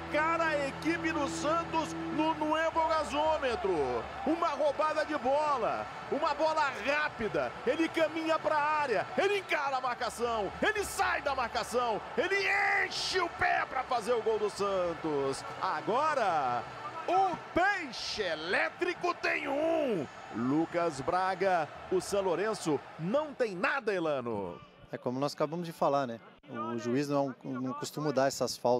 placar a equipe do Santos no Nuevo Gasômetro. Uma roubada de bola, uma bola rápida. Ele caminha para a área, ele encara a marcação, ele sai da marcação, ele enche o pé para fazer o gol do Santos. Agora, o peixe elétrico tem um. Lucas Braga, o São Lourenço não tem nada, Elano. É como nós acabamos de falar, né? O juiz não, é não costuma dar essas faltas.